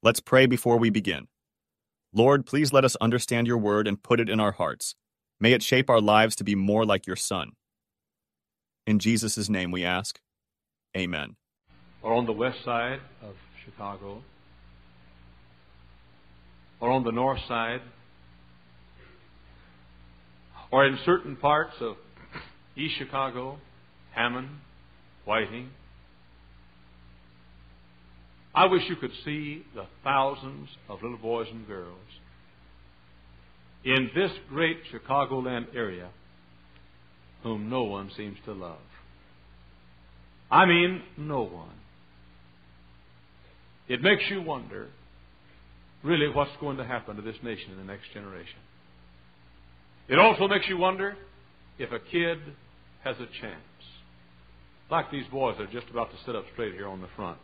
Let's pray before we begin. Lord, please let us understand your word and put it in our hearts. May it shape our lives to be more like your Son. In Jesus' name we ask. Amen. Or on the west side of Chicago, or on the north side, or in certain parts of East Chicago, Hammond, Whiting. I wish you could see the thousands of little boys and girls in this great Chicagoland area whom no one seems to love. I mean, no one. It makes you wonder really what's going to happen to this nation in the next generation. It also makes you wonder if a kid has a chance. Like these boys are just about to sit up straight here on the front.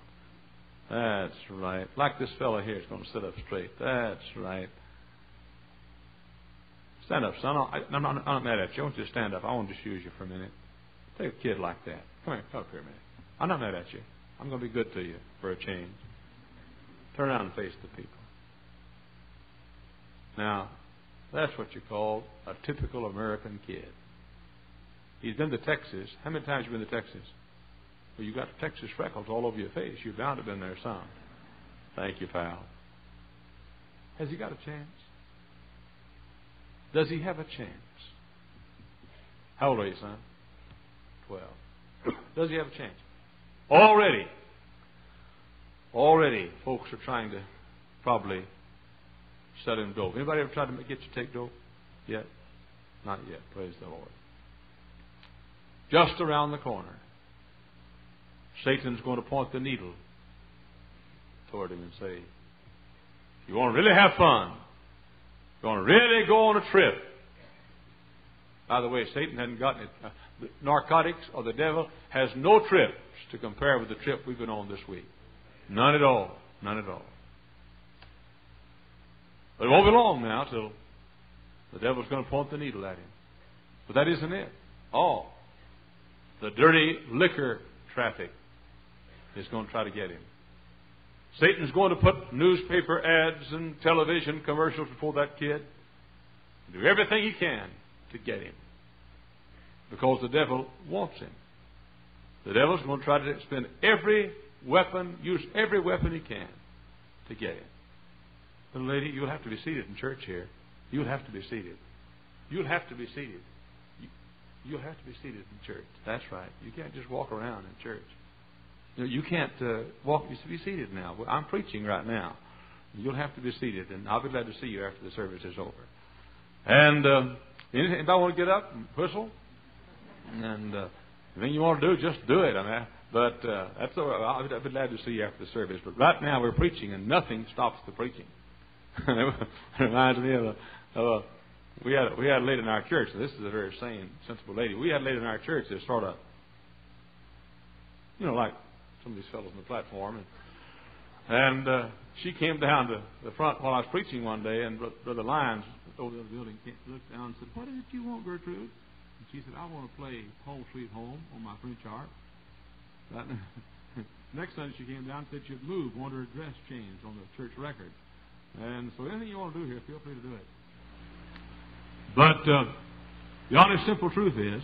That's right. Like this fellow here is going to sit up straight. That's right. Stand up, son. I, am not, I'm not mad at you. I want you to stand up. I want to just use you for a minute. Take a kid like that. Come here. Come up here a minute. I'm not mad at you. I'm going to be good to you for a change. Turn around and face the people. Now, that's what you call a typical American kid. He's been to Texas. How many times have you been to Texas? Well, you got Texas freckles all over your face. You're bound to have been there some. Thank you, pal. Has he got a chance? Does he have a chance? How old are you, son? Twelve. Does he have a chance? Already. Already, folks are trying to probably sell him dope. Anybody ever tried to get you to take dope? Yet? Not yet. Praise the Lord. Just around the corner, Satan's going to point the needle toward him and say, You want to really have fun? You want to really go on a trip? By the way, Satan hadn't gotten it. Uh, narcotics or the devil has no trips to compare with the trip we've been on this week. None at all. None at all. But it won't be long now till the devil's going to point the needle at him. But that isn't it. All. The dirty liquor traffic is going to try to get him. Satan's going to put newspaper ads and television commercials before that kid. Do everything he can to get him. Because the devil wants him. The devil's going to try to spend every weapon, use every weapon he can to get him. Little lady, you'll have to be seated in church here. You'll have to be seated. You'll have to be seated. You'll have to be seated in church. That's right. You can't just walk around in church. You, can't uh, walk. You should be seated now. I'm preaching right now. You'll have to be seated, and I'll be glad to see you after the service is over. And uh, anybody want to get up and whistle? And uh, anything you want to do, just do it. I mean, but uh, that's all right. I'll be glad to see you after the service. But right now we're preaching, and nothing stops the preaching. it reminds me of a, of a we had we had a lady in our church. And This is a very sane, sensible lady. We had a lady in our church that sort of, you know, like some of these fellows on the platform, and and uh, she came down to the front while I was preaching one day, and Brother Lyons over the building looked down and said, "What is it you want, Gertrude?" And she said, "I want to play Home Sweet Home on my French harp." That, next time she came down, and said she'd move, want her dress changed on the church record. And so anything you want to do here, feel free to do it. But uh, the honest, simple truth is,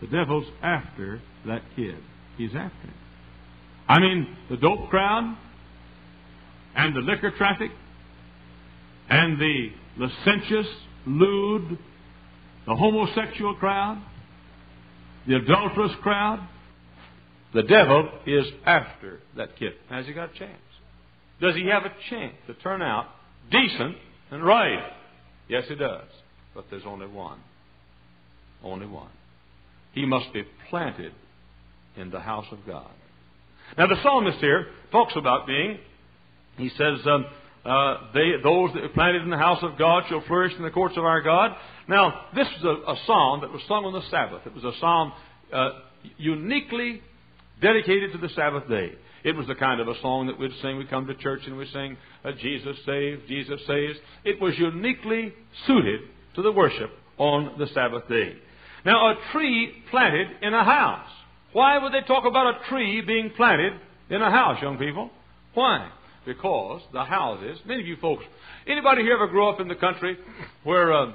the devil's after that kid. He's after him. I mean, the dope crowd, and the liquor traffic, and the licentious, lewd, the homosexual crowd, the adulterous crowd. The devil is after that kid. Has he got a chance? Does he have a chance to turn out decent and right? Yes, he does. But there's only one. Only one. He must be planted in the house of God. Now, the psalmist here talks about being, he says, um, uh, they, those that are planted in the house of God shall flourish in the courts of our God. Now, this was a, a psalm that was sung on the Sabbath. It was a psalm uh, uniquely dedicated to the Sabbath day. It was the kind of a song that we'd sing. We come to church and we sing, uh, Jesus saves, Jesus saves. It was uniquely suited to the worship on the Sabbath day. Now, a tree planted in a house. Why would they talk about a tree being planted in a house, young people? Why? because the houses, many of you folks, anybody here ever grew up in the country where, uh,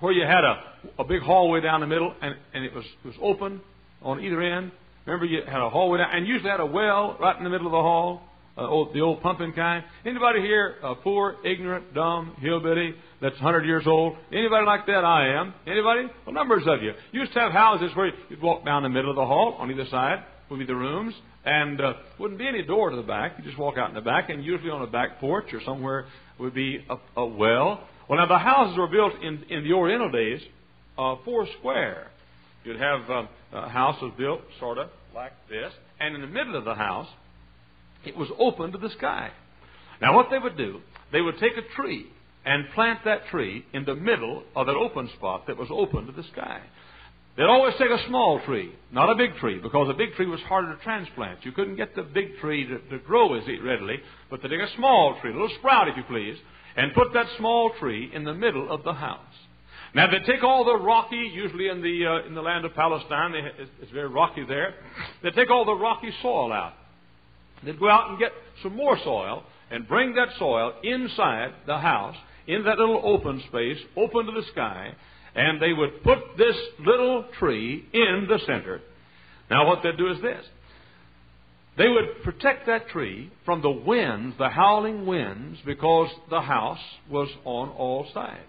where you had a, a big hallway down the middle and, and it was, it was open on either end? Remember you had a hallway down and usually had a well right in the middle of the hall? uh, old, the old pumping kind. Anybody here uh, poor, ignorant, dumb, hillbilly that's 100 years old? Anybody like that? I am. Anybody? Well, numbers of you. You used to have houses where you'd walk down the middle of the hall. On either side would be the rooms, and uh, wouldn't be any door to the back. You just walk out in the back, and usually on a back porch or somewhere would be a, a well. Well, now the houses were built in in the Oriental days, uh, four square. You'd have um, a house was built sort of like this, and in the middle of the house it was open to the sky. Now, what they would do, they would take a tree and plant that tree in the middle of that open spot that was open to the sky. They'd always take a small tree, not a big tree, because a big tree was harder to transplant. You couldn't get the big tree to, to grow as readily, but they take a small tree, a little sprout, if you please, and put that small tree in the middle of the house. Now they take all the rocky, usually in the uh, in the land of Palestine, they, it's, it's very rocky there. They take all the rocky soil out, They'd go out and get some more soil and bring that soil inside the house, in that little open space, open to the sky, and they would put this little tree in the center. Now, what they'd do is this they would protect that tree from the winds, the howling winds, because the house was on all sides.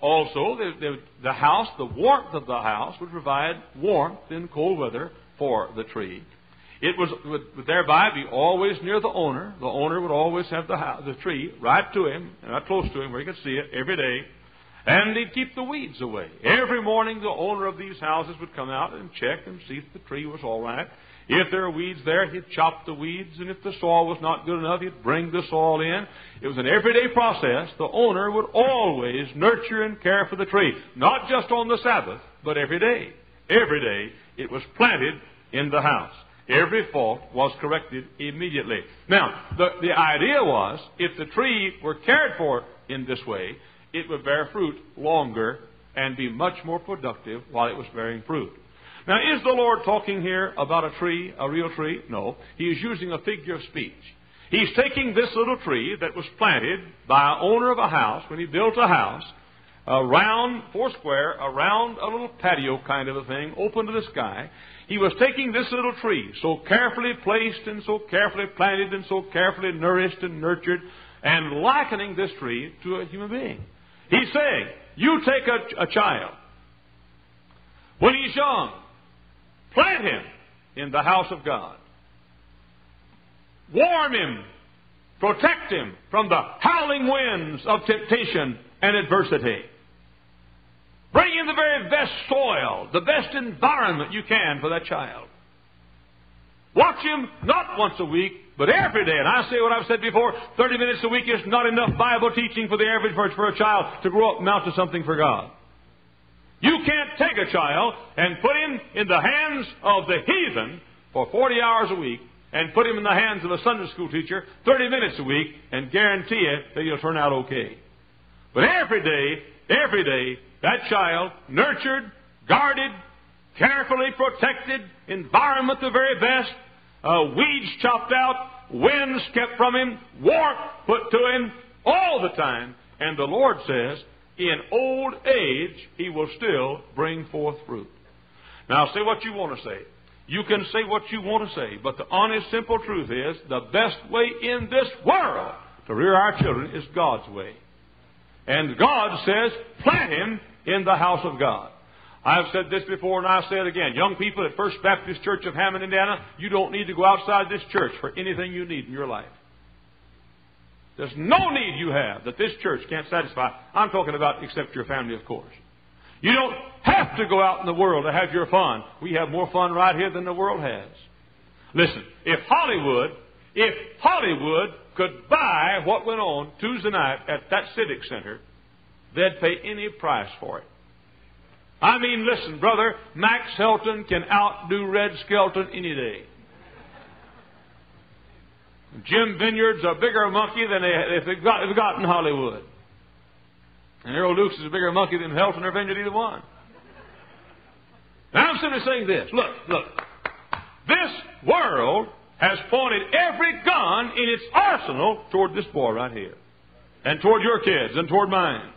Also, they, they, the house, the warmth of the house, would provide warmth in cold weather for the tree. It was would thereby be always near the owner. The owner would always have the house, the tree right to him, right close to him, where he could see it every day. And he'd keep the weeds away. Every morning, the owner of these houses would come out and check and see if the tree was all right. If there were weeds there, he'd chop the weeds, and if the soil was not good enough, he'd bring the soil in. It was an everyday process. The owner would always nurture and care for the tree, not just on the Sabbath, but every day. Every day, it was planted in the house. Every fault was corrected immediately. Now, the, the idea was if the tree were cared for in this way, it would bear fruit longer and be much more productive while it was bearing fruit. Now, is the Lord talking here about a tree, a real tree? No. He is using a figure of speech. He's taking this little tree that was planted by an owner of a house when he built a house, around, four square, around a little patio kind of a thing, open to the sky, he was taking this little tree, so carefully placed and so carefully planted and so carefully nourished and nurtured, and likening this tree to a human being. He's saying, you take a, a child. When he's young, plant him in the house of God. Warm him, protect him from the howling winds of temptation and adversity. Bring in the very best soil, the best environment you can for that child. Watch him not once a week, but every day. And I say what I've said before 30 minutes a week is not enough Bible teaching for the average person, for a child to grow up and mount to something for God. You can't take a child and put him in the hands of the heathen for 40 hours a week and put him in the hands of a Sunday school teacher 30 minutes a week and guarantee it that he'll turn out okay. But every day, every day, that child, nurtured, guarded, carefully protected, environment the very best, uh, weeds chopped out, winds kept from him, warmth put to him all the time. And the Lord says, in old age, he will still bring forth fruit. Now, say what you want to say. You can say what you want to say, but the honest, simple truth is the best way in this world to rear our children is God's way. And God says, plant him in the house of God. I've said this before and I say it again. Young people at First Baptist Church of Hammond, Indiana, you don't need to go outside this church for anything you need in your life. There's no need you have that this church can't satisfy. I'm talking about except your family, of course. You don't have to go out in the world to have your fun. We have more fun right here than the world has. Listen, if Hollywood, if Hollywood could buy what went on Tuesday night at that Civic Center, they'd pay any price for it. I mean, listen, brother, Max Helton can outdo Red Skelton any day. Jim Vineyard's a bigger monkey than they, they've, got, they've got in Hollywood. And Errol Dukes is a bigger monkey than Helton or Vineyard, either one. Now I'm simply saying this. Look, look. This world has pointed every gun in its arsenal toward this boy right here. And toward your kids and toward mine.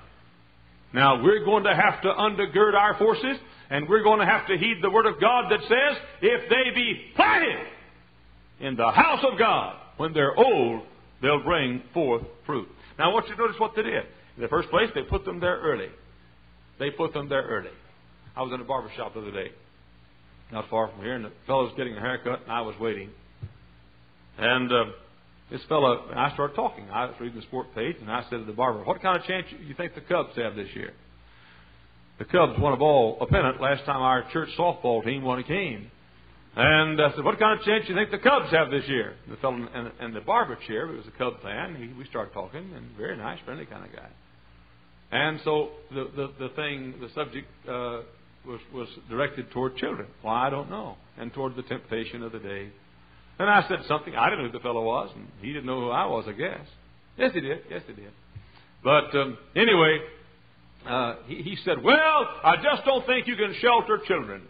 Now, we're going to have to undergird our forces, and we're going to have to heed the Word of God that says, if they be planted in the house of God, when they're old, they'll bring forth fruit. Now, I want you to notice what they did. In the first place, they put them there early. They put them there early. I was in a barber shop the other day, not far from here, and the fellow was getting a haircut, and I was waiting. And uh, this fellow, and I started talking. I was reading the sport page, and I said to the barber, "What kind of chance you think the Cubs have this year?" The Cubs won a ball, a pennant, last time our church softball team won a game. And I said, "What kind of chance you think the Cubs have this year?" The fellow in, in the barber chair, who was a Cub fan, he, we started talking, and very nice, friendly kind of guy. And so the the, the thing, the subject uh, was was directed toward children. Why I don't know, and toward the temptation of the day. And I said something. I didn't know who the fellow was, and he didn't know who I was. I guess. Yes, he did. Yes, he did. But um, anyway, uh, he, he said, "Well, I just don't think you can shelter children.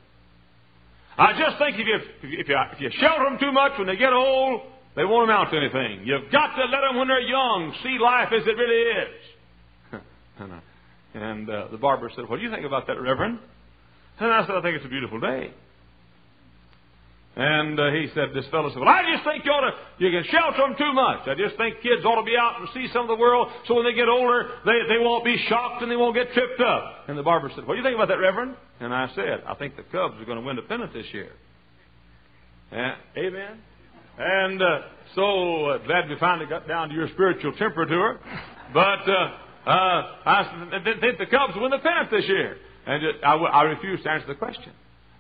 I just think if you if you, if you shelter them too much when they get old, they won't amount to anything. You've got to let them when they're young see life as it really is." and uh, the barber said, "What do you think about that, Reverend?" And I said, "I think it's a beautiful day." And uh, he said, this fellow said, well, I just think you ought to, you can shelter them too much. I just think kids ought to be out and see some of the world so when they get older, they, they won't be shocked and they won't get tripped up. And the barber said, what do you think about that, Reverend? And I said, I think the Cubs are going to win the pennant this year. Uh, amen? And uh, so uh, glad we finally got down to your spiritual temperature. But uh, uh, I think the Cubs will win the pennant this year. And it, I, I refused to answer the question.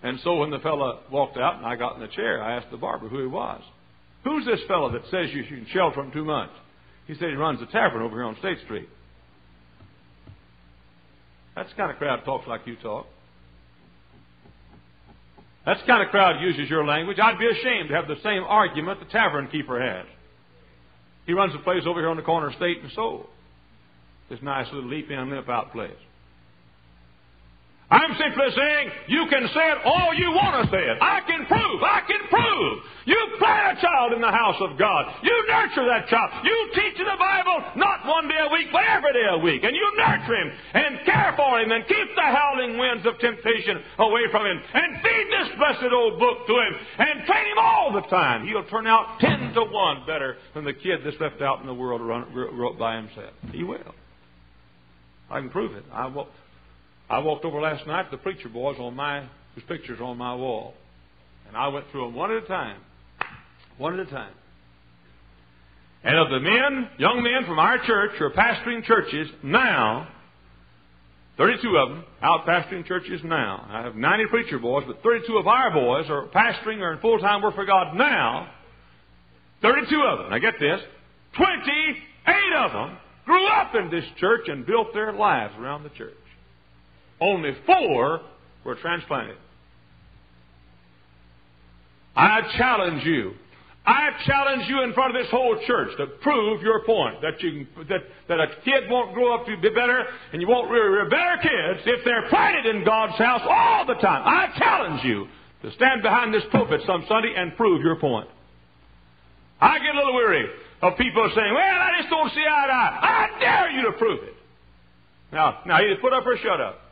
And so when the fellow walked out and I got in the chair, I asked the barber who he was. Who's this fellow that says you can shelter him too much? He said he runs a tavern over here on State Street. That's the kind of crowd talks like you talk. That's the kind of crowd uses your language. I'd be ashamed to have the same argument the tavern keeper has. He runs a place over here on the corner of State and Sohl. This nice little leap in, limp out place. I'm simply saying you can say it all you want to say it. I can prove. I can prove. You plant a child in the house of God. You nurture that child. You teach him the Bible not one day a week, but every day a week. And you nurture him and care for him and keep the howling winds of temptation away from him and feed this blessed old book to him and train him all the time. He'll turn out ten to one better than the kid that's left out in the world run, by himself. He will. I can prove it. I will. I walked over last night the preacher boys on my whose pictures on my wall, and I went through them one at a time, one at a time. And of the men, young men from our church who are pastoring churches now, 32 of them out pastoring churches now. I have 90 preacher boys, but 32 of our boys are pastoring or in full time work for God now. 32 of them. Now get this. 28 of them grew up in this church and built their lives around the church. Only four were transplanted. I challenge you. I challenge you in front of this whole church to prove your point that you that, that a kid won't grow up to be better and you won't rear better kids if they're planted in God's house all the time. I challenge you to stand behind this pulpit some Sunday and prove your point. I get a little weary of people saying, "Well, I just don't see eye to eye." I dare you to prove it. Now, now either put up or shut up.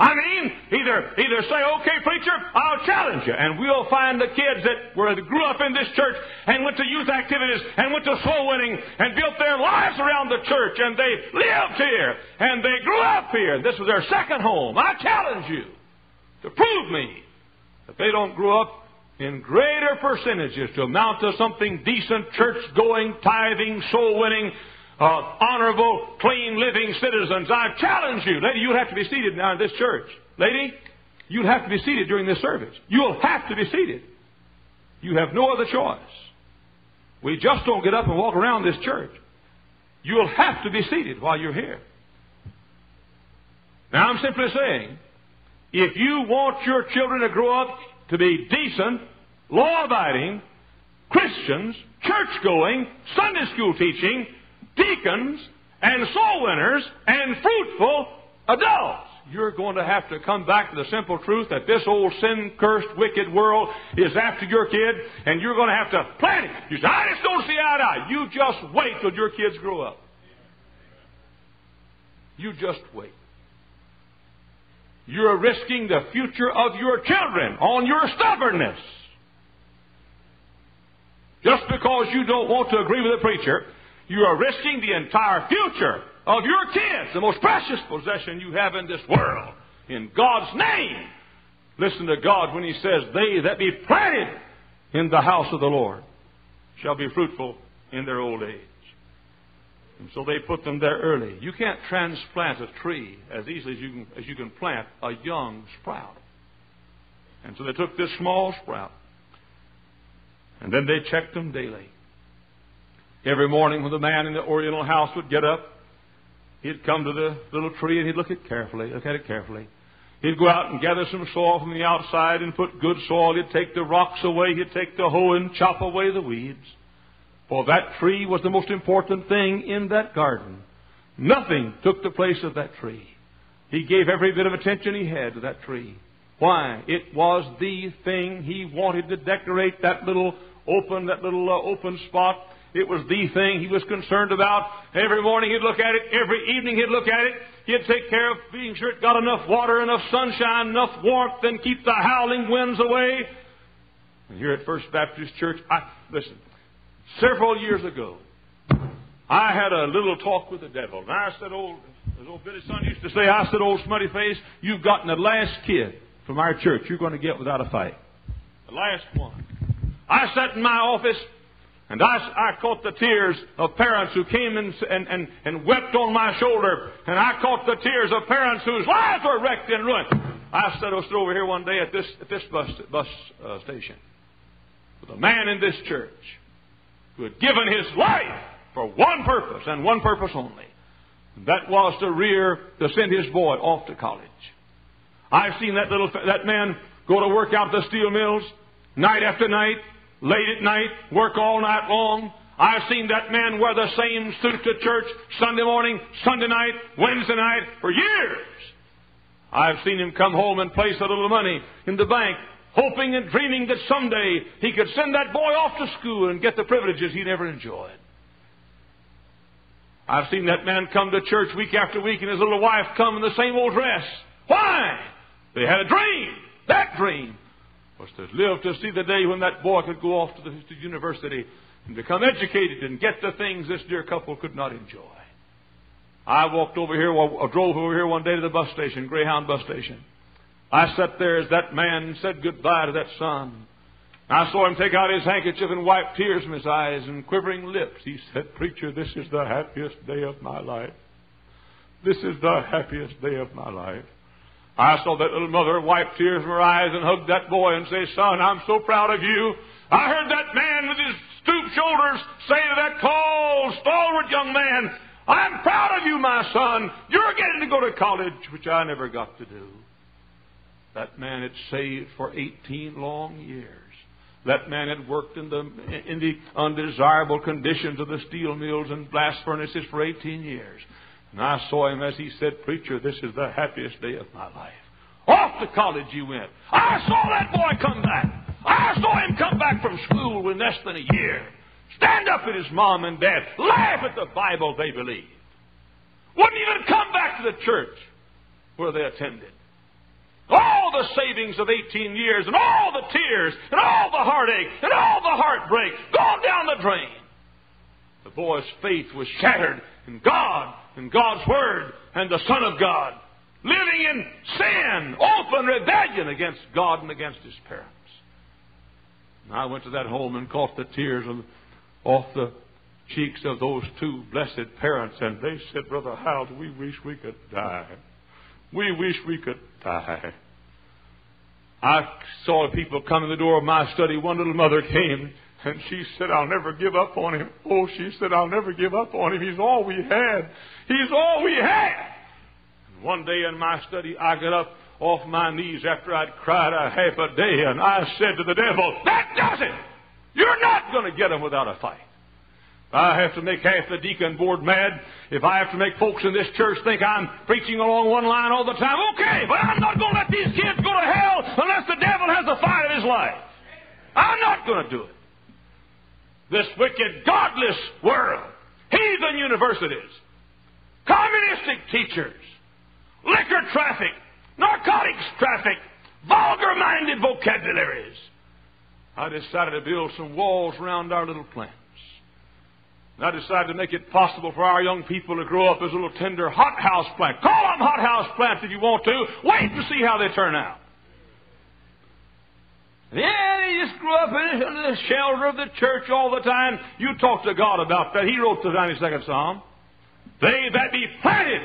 I mean, either either say, "Okay, preacher, I'll challenge you," and we'll find the kids that were grew up in this church and went to youth activities and went to soul winning and built their lives around the church and they lived here and they grew up here. This was their second home. I challenge you to prove me that they don't grow up in greater percentages to amount to something decent, church going, tithing, soul winning, uh, honorable, clean living citizens. I challenge you. Lady, you'll have to be seated now in this church. Lady, you'll have to be seated during this service. You'll have to be seated. You have no other choice. We just don't get up and walk around this church. You'll have to be seated while you're here. Now, I'm simply saying, if you want your children to grow up to be decent, law abiding, Christians, church going, Sunday school teaching, deacons and soul winners and fruitful adults. you're going to have to come back to the simple truth that this old sin cursed, wicked world is after your kid, and you're going to have to plant it. You say, I just don't see eye to eye. You just wait till your kids grow up. You just wait. You're risking the future of your children on your stubbornness. Just because you don't want to agree with the preacher, you are risking the entire future of your kids, the most precious possession you have in this world, in God's name. Listen to God when He says, They that be planted in the house of the Lord shall be fruitful in their old age. And so they put them there early. You can't transplant a tree as easily as you can, as you can plant a young sprout. And so they took this small sprout, and then they checked them daily. Every morning when the man in the Oriental house would get up, he'd come to the little tree and he'd look at it carefully, look at it carefully. He'd go out and gather some soil from the outside and put good soil. He'd take the rocks away. He'd take the hoe and chop away the weeds. For that tree was the most important thing in that garden. Nothing took the place of that tree. He gave every bit of attention he had to that tree. Why? It was the thing he wanted to decorate that little open, that little uh, open spot it was the thing he was concerned about. Every morning he'd look at it. Every evening he'd look at it. He'd take care of being sure it got enough water, enough sunshine, enough warmth, and keep the howling winds away. And here at First Baptist Church, I, listen, several years ago, I had a little talk with the devil. And I said, old, as old Billy Sunday used to say, I said, old smutty face, you've gotten the last kid from our church you're going to get without a fight. The last one. I sat in my office and I, I caught the tears of parents who came and, and, and, and wept on my shoulder. And I caught the tears of parents whose lives were wrecked and ruined. I stood, I stood over here one day at this, at this bus, bus uh, station with a man in this church who had given his life for one purpose and one purpose only. And that was to rear, to send his boy off to college. I've seen that little, that man go to work out the steel mills night after night, late at night, work all night long. I've seen that man wear the same suit to church Sunday morning, Sunday night, Wednesday night for years. I've seen him come home and place a little money in the bank, hoping and dreaming that someday he could send that boy off to school and get the privileges he never enjoyed. I've seen that man come to church week after week and his little wife come in the same old dress. Why? They had a dream. That dream was to live to see the day when that boy could go off to the to university and become educated and get the things this dear couple could not enjoy. I walked over here, I uh, drove over here one day to the bus station, Greyhound bus station. I sat there as that man said goodbye to that son. I saw him take out his handkerchief and wipe tears from his eyes and quivering lips. He said, Preacher, this is the happiest day of my life. This is the happiest day of my life. I saw that little mother wipe tears from her eyes and hug that boy and say, Son, I'm so proud of you. I heard that man with his stooped shoulders say to that tall, stalwart young man, I'm proud of you, my son. You're getting to go to college, which I never got to do. That man had saved for 18 long years. That man had worked in the, in the undesirable conditions of the steel mills and blast furnaces for 18 years. And I saw him as he said, Preacher, this is the happiest day of my life. Off to college he went. I saw that boy come back. I saw him come back from school in less than a year. Stand up at his mom and dad. Laugh at the Bible they believed. Wouldn't even come back to the church where they attended. All the savings of 18 years and all the tears and all the heartache and all the heartbreak gone down the drain. The boy's faith was shattered and God and God's Word and the Son of God, living in sin, open rebellion against God and against his parents. And I went to that home and caught the tears off the cheeks of those two blessed parents, and they said, Brother Hyles, we wish we could die. We wish we could die. I saw people come in the door of my study. One little mother came and she said, I'll never give up on him. Oh, she said, I'll never give up on him. He's all we had. He's all we had. And one day in my study, I got up off my knees after I'd cried a half a day, and I said to the devil, That does it! You're not going to get him without a fight. I have to make half the deacon board mad. If I have to make folks in this church think I'm preaching along one line all the time, okay, but I'm not going to let these kids go to hell unless the devil has the fight of his life. I'm not going to do it. This wicked, godless world, heathen universities, communistic teachers, liquor traffic, narcotics traffic, vulgar minded vocabularies. I decided to build some walls around our little plants. And I decided to make it possible for our young people to grow up as little tender hothouse plants. Call them hothouse plants if you want to. Wait and see how they turn out. Yeah, they just grew up in the shelter of the church all the time. You talk to God about that. He wrote the 92nd Psalm. They that be planted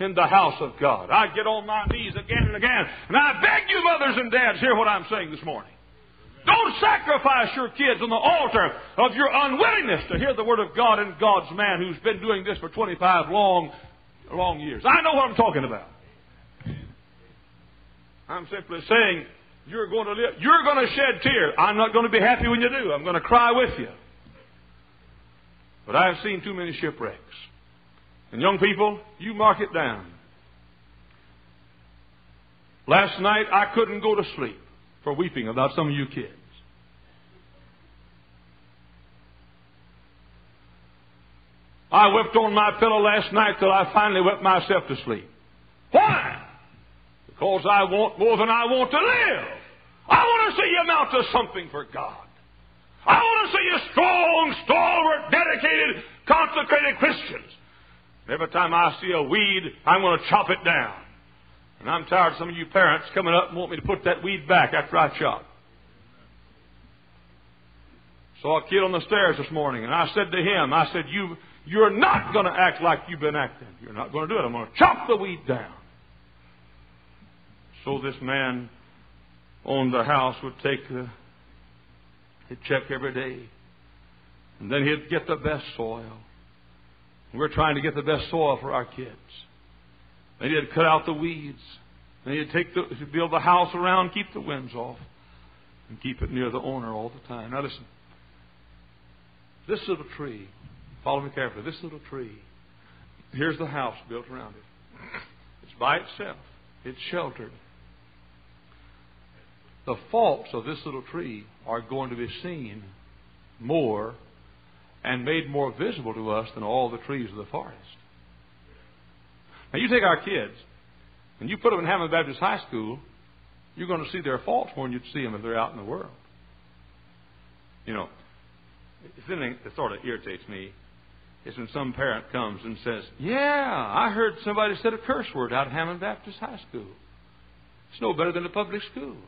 in the house of God. I get on my knees again and again, and I beg you, mothers and dads, hear what I'm saying this morning. Don't sacrifice your kids on the altar of your unwillingness to hear the Word of God and God's man who's been doing this for 25 long, long years. I know what I'm talking about. I'm simply saying you're going to live, you're going to shed tears. I'm not going to be happy when you do. I'm going to cry with you. But I have seen too many shipwrecks. And young people, you mark it down. Last night I couldn't go to sleep for weeping about some of you kids. I wept on my pillow last night till I finally wept myself to sleep. Why? Because I want more than I want to live. I want to see you amount to something for God. I want to see you strong, stalwart, dedicated, consecrated Christians. Every time I see a weed, I'm going to chop it down. And I'm tired of some of you parents coming up and want me to put that weed back after I chop. Saw a kid on the stairs this morning, and I said to him, I said, you, you're not going to act like you've been acting. You're not going to do it. I'm going to chop the weed down. So this man owned the house would take the, he'd check every day. And then he'd get the best soil. We're trying to get the best soil for our kids. They he'd cut out the weeds. They he'd take the, to build the house around, keep the winds off, and keep it near the owner all the time. Now listen. This little tree, follow me carefully. This little tree, here's the house built around it. It's by itself. It's sheltered. The faults of this little tree are going to be seen more and made more visible to us than all the trees of the forest. Now, you take our kids and you put them in Hammond Baptist High School, you're going to see their faults more than you'd see them if they're out in the world. You know, something that sort of irritates me is when some parent comes and says, Yeah, I heard somebody said a curse word out of Hammond Baptist High School. It's no better than a public schools.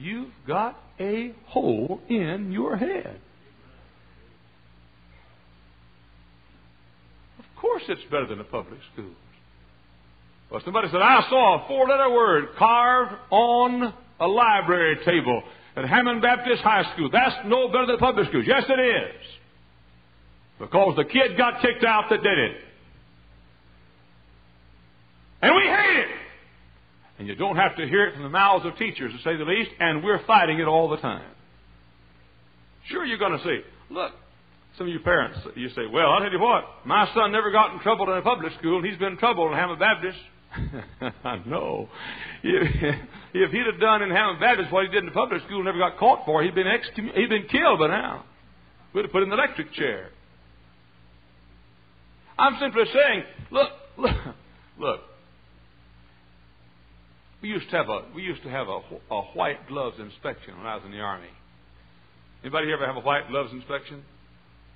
You've got a hole in your head. Of course it's better than the public schools. Well, somebody said, I saw a four letter word carved on a library table at Hammond Baptist High School. That's no better than the public schools. Yes, it is. Because the kid got kicked out that did it. And we hate it. And you don't have to hear it from the mouths of teachers, to say the least, and we're fighting it all the time. Sure, you're going to see. Look, some of you parents, you say, well, I'll tell you what, my son never got in trouble in a public school, and he's been in trouble in Hammond Baptist. I know. If, if he'd have done in Hammond Baptist what he did in the public school and never got caught for, he'd been excom- he'd been killed by now. We'd have put him in the electric chair. I'm simply saying, look, look, look. We used to have a we used to have a, a white gloves inspection when I was in the army. Anybody ever have a white gloves inspection?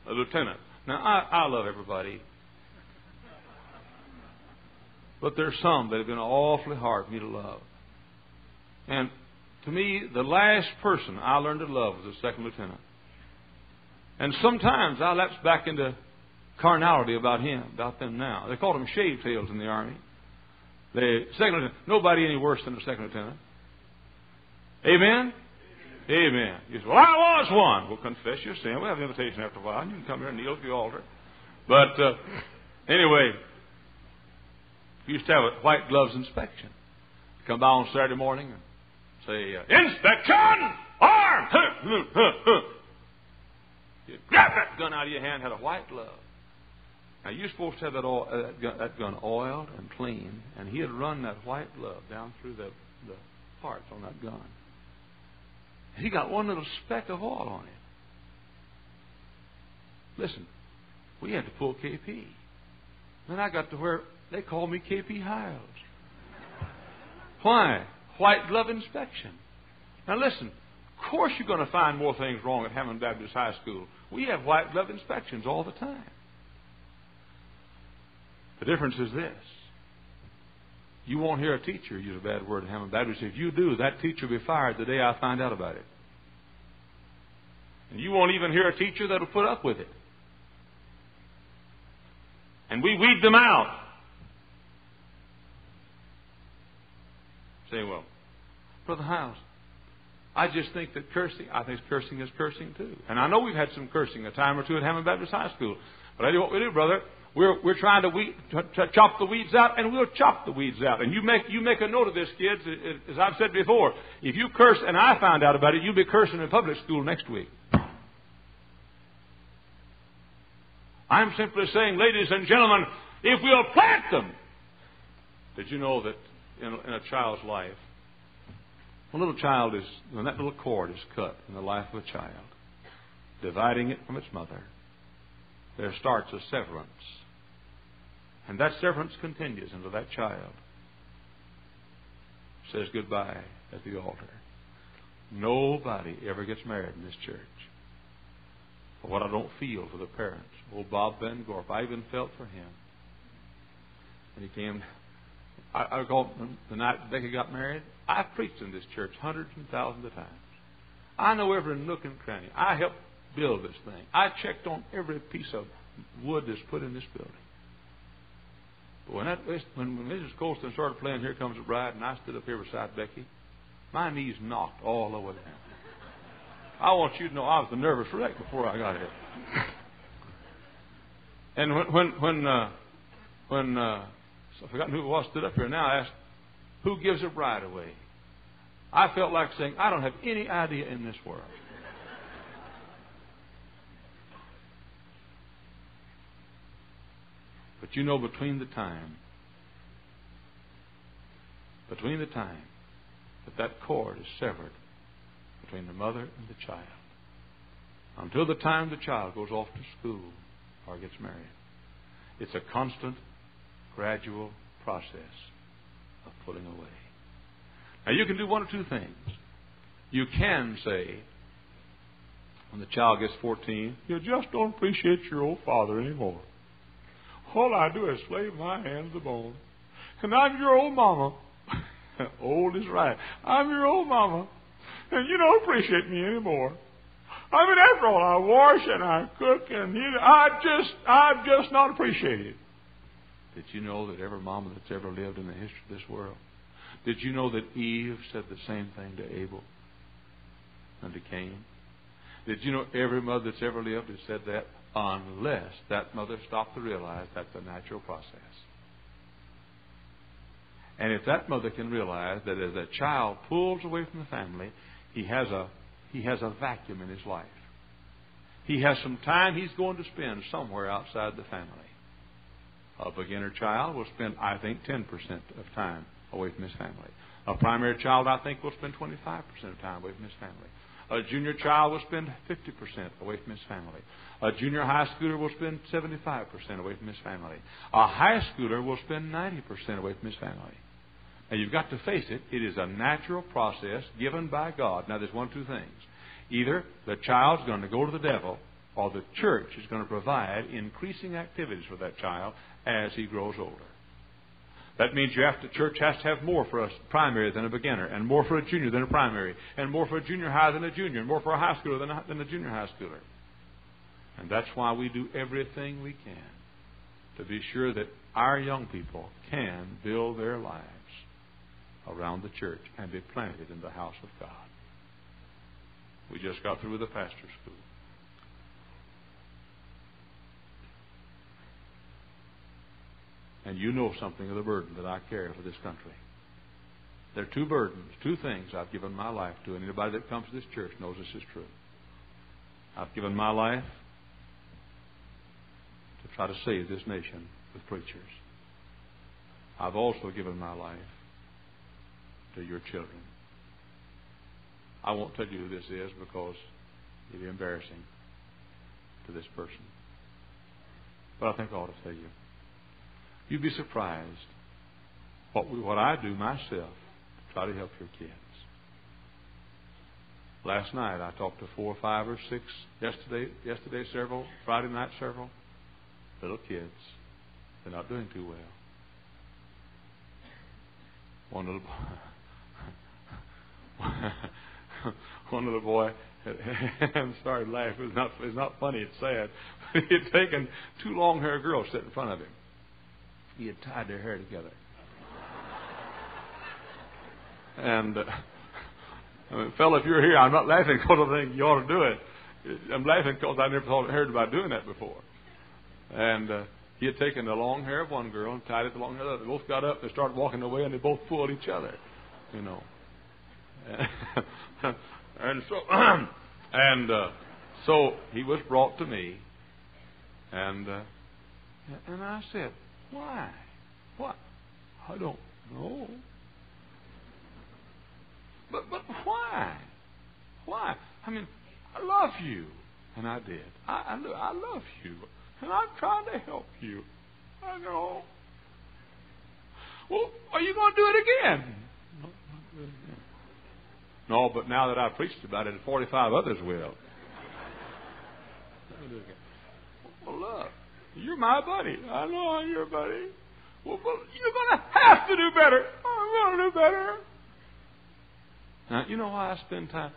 a lieutenant. Now, I, I love everybody. But there's some that have been awfully hard for me to love. And to me, the last person I learned to love was a second lieutenant. And sometimes I lapse back into carnality about him, about them now. They called them shave tails in the army. The second lieutenant, nobody any worse than the second lieutenant. Amen? Amen. You say, well, I was one. Well, confess your sin. We'll have an invitation after a while. You can come here and kneel at the altar. But uh, anyway, we used to have a white gloves inspection. Come by on Saturday morning and say, uh, Inspection! Arm! You grab that gun out of your hand, had a white glove. Now you're supposed to have that, oil, uh, that, gun, that gun oiled and clean, and he had run that white glove down through the, the parts on that gun. He got one little speck of oil on it. Listen, we had to pull KP. Then I got to where they called me KP Hyles. Why? White glove inspection. Now listen, of course you're going to find more things wrong at Hammond Baptist High School. We have white glove inspections all the time. The difference is this. You won't hear a teacher use a bad word at Hammond Baptist. If you do, that teacher will be fired the day I find out about it. And you won't even hear a teacher that'll put up with it. And we weed them out. Say, well, Brother Hyles, I just think that cursing, I think cursing is cursing too. And I know we've had some cursing a time or two at Hammond Baptist High School. But I do what we do, brother. We're, we're trying to, weed, to, to chop the weeds out, and we'll chop the weeds out. And you make, you make a note of this, kids, as I've said before. If you curse and I find out about it, you'll be cursing in public school next week. I'm simply saying, ladies and gentlemen, if we'll plant them. Did you know that in, in a child's life, a little child is, when that little cord is cut in the life of a child, dividing it from its mother, there starts a severance. And that severance continues until that child says goodbye at the altar. Nobody ever gets married in this church. For what I don't feel for the parents. Old Bob Van Gorp, I even felt for him. And he came, I, I recall the night Becky got married, I preached in this church hundreds and thousands of times. I know every nook and cranny. I helped build this thing. I checked on every piece of wood that's put in this building. But when, that, when, Mrs. Colston started playing Here Comes the Bride and I stood up here beside Becky, my knees knocked all the way down. I want you to know I was a nervous wreck before I got here. and when when when uh, when uh, I forgot who it was stood up here now, I asked, "Who gives a bride away?" I felt like saying, "I don't have any idea in this world." But you know, between the time, between the time that that cord is severed between the mother and the child, until the time the child goes off to school or gets married, it's a constant, gradual process of pulling away. Now, you can do one or two things. You can say, when the child gets 14, you just don't appreciate your old father anymore. All I do is slave my hands to bone. And I'm your old mama. old is right. I'm your old mama. And you don't appreciate me anymore. I mean, after all, I wash and I cook, and you know, I just, I'm just not appreciated. Did you know that every mama that's ever lived in the history of this world? Did you know that Eve said the same thing to Abel and to Cain? Did you know every mother that's ever lived has said that? Unless that mother stopped to realize that's a natural process. And if that mother can realize that as a child pulls away from the family, he has a he has a vacuum in his life. He has some time he's going to spend somewhere outside the family. A beginner child will spend, I think, 10% of time away from his family. A primary child, I think, will spend 25% of time away from his family. A junior child will spend 50% away from his family. A junior high schooler will spend 75% away from his family. A high schooler will spend 90% away from his family. Now you've got to face it. It is a natural process given by God. Now there's one two things. Either the child's going to go to the devil, or the church is going to provide increasing activities for that child as he grows older. That means you have to, church has to have more for a primary than a beginner, and more for a junior than a primary, and more for a junior high than a junior, and more for a high schooler than a, than a junior high schooler. And that's why we do everything we can to be sure that our young people can build their lives around the church and be planted in the house of God. We just got through with the pastor school. And you know something of the burden that I carry for this country. There are two burdens, two things I've given my life to, and anybody that comes to this church knows this is true. I've given my life to try to save this nation with preachers. I've also given my life to your children. I won't tell you who this is because it'd be embarrassing to this person. But I think I ought to tell you. You'd be surprised what what I do myself to try to help your kids. Last night I talked to four, five, or six. Yesterday, yesterday several. Friday night several. Little kids. They're not doing too well. One little boy. one little boy. I'm sorry to laugh. It's not. It's not funny. It's sad. he had taken two long-haired girls sitting in front of him. He had tied their hair together. And uh, I mean, fella, if you're here, I'm not laughing because I think you ought to do it. I'm laughing because I never thought, heard about doing that before. And uh, he had taken the long hair of one girl and tied it to the long hair of the other. They both got up, they started walking away, and they both pulled each other. You know. and so, and uh, so he was brought to me, and uh, and I said, "Why? What? I don't know." But but why? Why? I mean, I love you, and I did. I I, I love you, and I'm trying to help you. I know. Well, are you going to do it again? No, but now that I've preached about it, 45 others will. Well, look, you're my buddy. I know I'm your buddy. Well, you're going to have to do better. I'm going to do better. Now, you know why I spend time?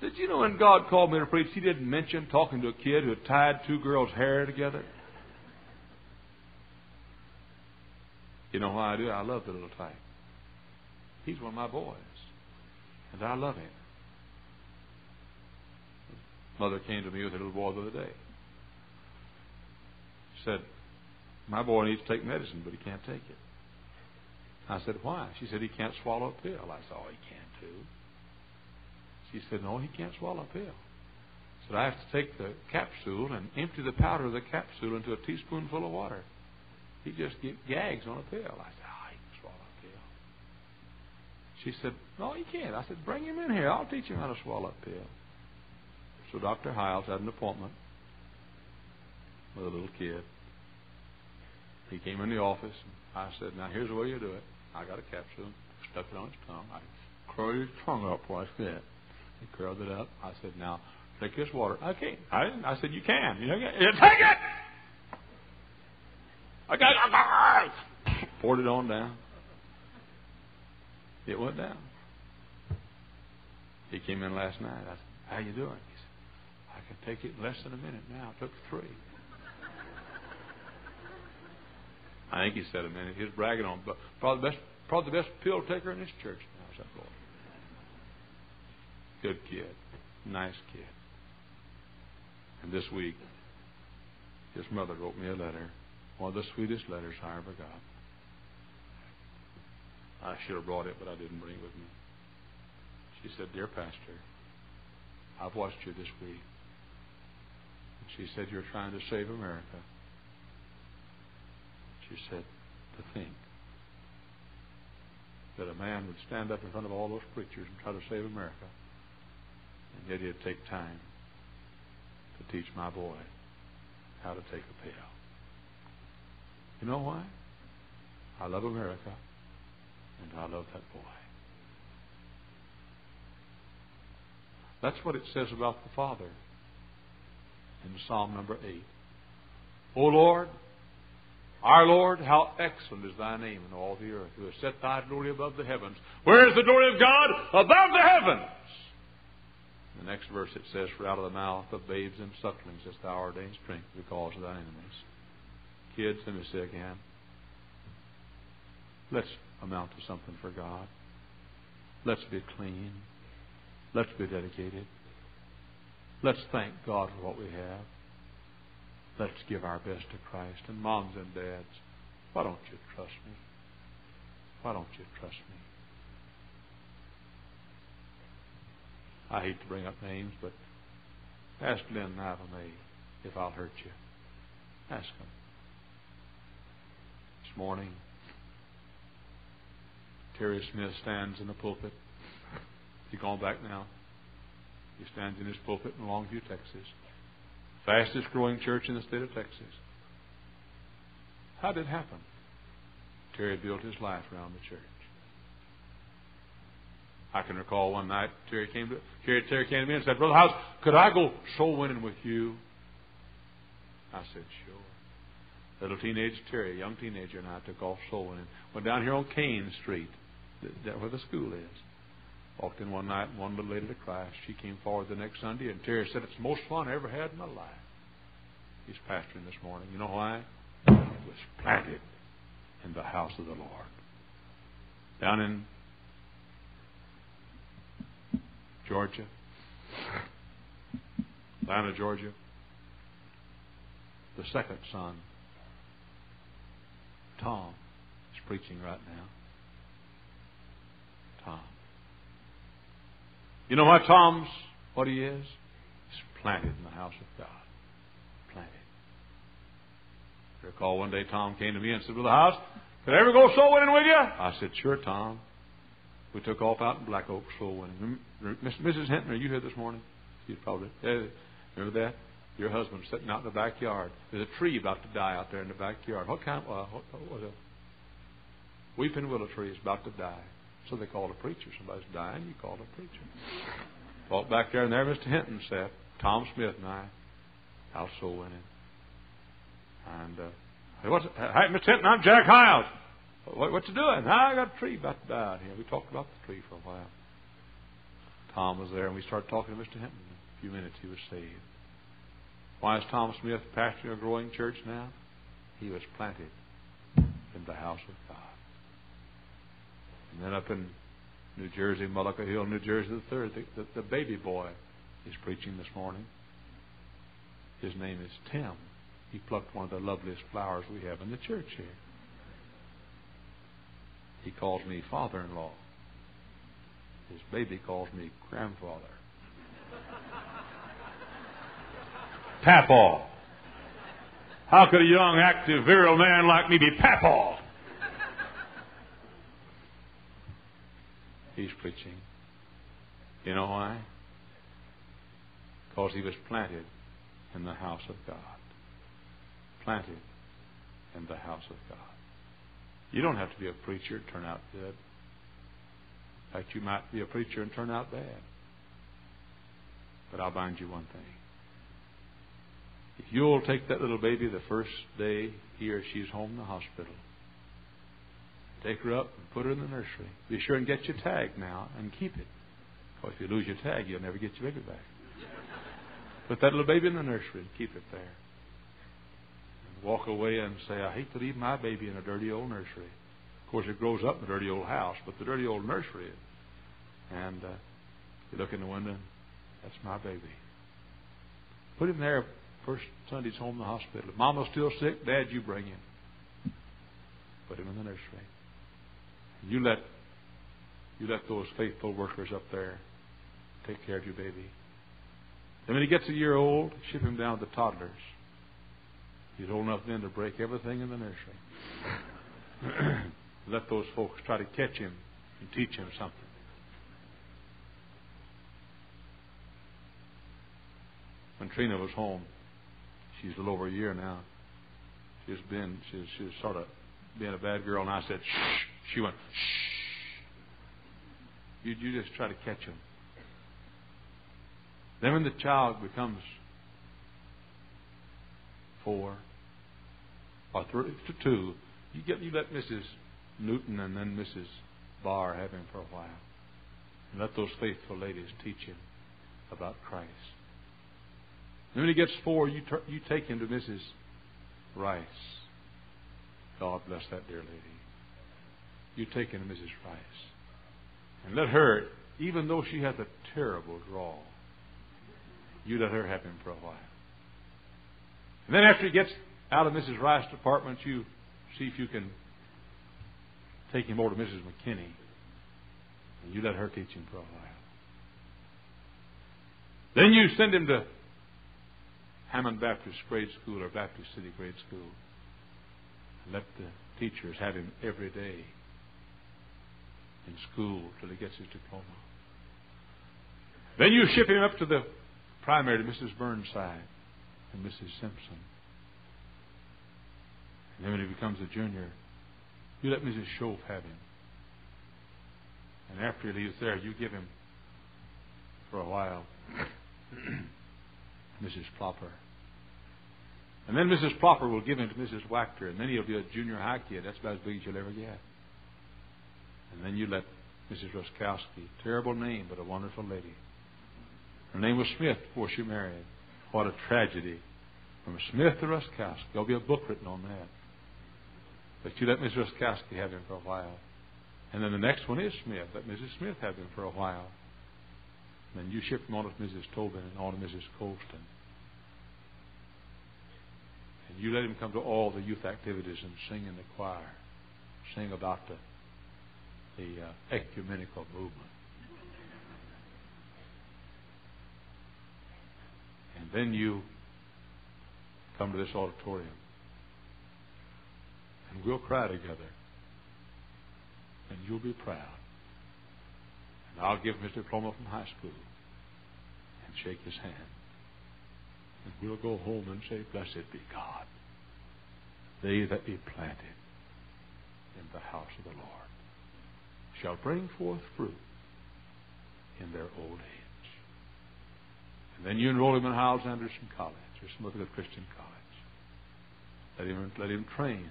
Did you know when God called me to preach, He didn't mention talking to a kid who had tied two girls' hair together? You know why I do? I love the little tyke. He's one of my boys. And I love him. Mother came to me with a little boy the other day. Said, My boy needs to take medicine, but he can't take it. I said, Why? She said, He can't swallow a pill. I said, Oh, he can too. She said, No, he can't swallow a pill. I said, I have to take the capsule and empty the powder of the capsule into a teaspoonful of water. He just gags on a pill. I said, Oh, he can swallow a pill. She said, No, he can't. I said, Bring him in here. I'll teach him how to swallow a pill. So Dr. Hyles had an appointment with a little kid. He came in the office. I said, Now, here's the way you do it. I got a capsule, stuck it on his tongue. I curled his tongue up like that. He curled it up. I said, Now, take this water. Can't. I didn't. I said, You can. You know, take it! I got it. Poured it on down. It went down. He came in last night. I said, How you doing? He said, I can take it in less than a minute now. Took three. I think he said a minute. He was bragging on, but probably the best, probably the best pill taker in this church now. Is that boy? Good kid, nice kid. And this week, his mother wrote me a letter, one of the sweetest letters I ever got. I should have brought it, but I didn't bring it with me. She said, Dear Pastor, I've watched you this week. And she said, You're trying to save America. She said, To think that a man would stand up in front of all those preachers and try to save America, and yet he'd take time to teach my boy how to take a pill. You know why? I love America, and I love that boy. That's what it says about the Father in Psalm number 8. O Lord, our Lord, how excellent is thy name in all the earth, who has set thy glory above the heavens. Where is the glory of God? Above the heavens. In the next verse it says, For out of the mouth of babes and sucklings hast thou ordained strength because of thine enemies. Kids, let me say again. Let's amount to something for God. Let's be clean. Let's be dedicated. Let's thank God for what we have. Let's give our best to Christ. And moms and dads, why don't you trust me? Why don't you trust me? I hate to bring up names, but Ask Lynn May if I'll hurt you. Ask him. This morning, Terry Smith stands in the pulpit. He's gone back now. He stands in his pulpit in Longview, Texas. Fastest growing church in the state of Texas. How did it happen? Terry built his life around the church. I can recall one night Terry came to Terry, Terry came to me and said, Brother House, could I go soul winning with you? I said, Sure. Little teenage Terry, young teenager, and I took off soul winning. Went down here on Kane Street, that where the school is. Walked in one night and one little lady to Christ. She came forward the next Sunday, and Terry said, It's the most fun I ever had in my life. He's pastoring this morning. You know why? He was planted in the house of the Lord. Down in Georgia, Atlanta, Georgia, the second son, Tom, is preaching right now. Tom. You know what Tom's, what he is? He's planted in the house of God. Planted. I recall one day Tom came to me and said, Brother House, could I ever go soul winning with you? I said, Sure, Tom. We took off out in Black Oak soul winning. Mrs. Hinton, are you here this morning? She's probably. Remember that? Your husband sitting out in the backyard. There's a tree about to die out there in the backyard. What kind of, uh, what, what was it? Weeping willow tree is about to die. So they called a preacher. Somebody's dying, you called a preacher. Walked back there, and there Mr. Hinton sat, Tom Smith and I, out soul winning. And, uh, hey, what's, hey, Mr. Hinton, I'm Jack Hyles. What, what you doing? I got a tree about to die here. We talked about the tree for a while. Tom was there, and we started talking to Mr. Hinton. In a few minutes, he was saved. Why is Tom Smith pastoring a growing church now? He was planted in the house of. And then up in New Jersey, Mullica Hill, New Jersey, the third, the, the, the baby boy is preaching this morning. His name is Tim. He plucked one of the loveliest flowers we have in the church here. He calls me father in law. His baby calls me grandfather. Papaw. How could a young, active, virile man like me be Papaw? He's preaching. You know why? Because he was planted in the house of God. Planted in the house of God. You don't have to be a preacher and turn out good. In fact, you might be a preacher and turn out bad. But I'll bind you one thing. If you'll take that little baby the first day he or she's home in the hospital, take her up and put her in the nursery. Be sure and get your tag now and keep it. Because if you lose your tag, you'll never get your baby back. Put that little baby in the nursery and keep it there. And walk away and say, I hate to leave my baby in a dirty old nursery. Of course, it grows up in a dirty old house, but the dirty old nursery. And uh, you look in the window, that's my baby. Put him there first Sunday's home in the hospital. If Mama's still sick, Dad, you bring him. Put him in the nursery. You let you let those faithful workers up there take care of your baby. And when he gets a year old, ship him down to toddlers. He's old enough then to break everything in the nursery. let those folks try to catch him and teach him something. When Trina was home, she's a little over a year now. She's been she's she's sort of being a bad girl, and I said shh. She went, shh. You, you just try to catch them. Then when the child becomes four or three to two, you get you let Mrs. Newton and then Mrs. Barr have him for a while. And let those faithful ladies teach him about Christ. And when he gets four, you, ter- you take him to Mrs. Rice. God bless that dear lady you take in Mrs. Rice. And let her, even though she has a terrible drawl, you let her have him for a while. And then after he gets out of Mrs. Rice's apartment, you see if you can take him over to Mrs. McKinney. And you let her teach him for a while. Then you send him to Hammond Baptist grade school or Baptist City grade school. And let the teachers have him every day in school till he gets his diploma. Then you ship him up to the primary to Mrs. Burnside and Mrs. Simpson. And then when he becomes a junior, you let Mrs. Schoaf have him. And after he leaves there, you give him for a while Mrs. Plopper. And then Mrs. Plopper will give him to Mrs. Wachter, and then he'll be a junior high kid. That's about as big as you'll ever get. And then you let Mrs. Ruskowski, terrible name, but a wonderful lady. Her name was Smith before she married. What a tragedy. From Smith to Ruskowski. There'll be a book written on that. But you let Mrs. Ruskowski have him for a while. And then the next one is Smith. Let Mrs. Smith have him for a while. And then you ship him on to Mrs. Tobin and on to Mrs. Colston. And you let him come to all the youth activities and sing in the choir. Sing about the, the uh, ecumenical movement. And then you come to this auditorium. And we'll cry together. And you'll be proud. And I'll give him his diploma from high school and shake his hand. And we'll go home and say, Blessed be God. They that be planted in the house of the Lord shall bring forth fruit in their old age. And then you enroll him in Hyles Anderson College or some other Christian college. Let him, let him train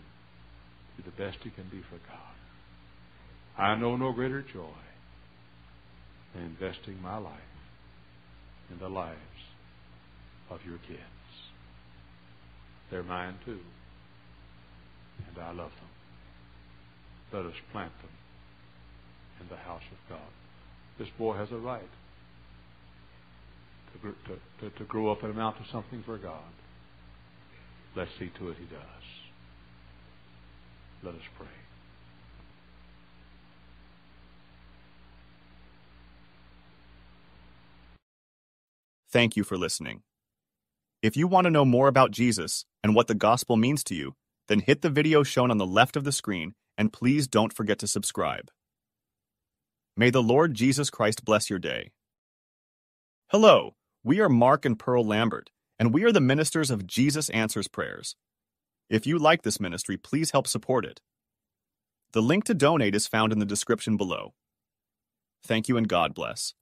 to the best he can be for God. I know no greater joy than investing my life in the lives of your kids. They're mine too. And I love them. Let us plant them in the house of God. This boy has a right to, to, to, to grow up and amount to something for God. Let's see to it he does. Let us pray. Thank you for listening. If you want to know more about Jesus and what the gospel means to you, then hit the video shown on the left of the screen and please don't forget to subscribe. May the Lord Jesus Christ bless your day. Hello, we are Mark and Pearl Lambert, and we are the ministers of Jesus Answers Prayers. If you like this ministry, please help support it. The link to donate is found in the description below. Thank you and God bless.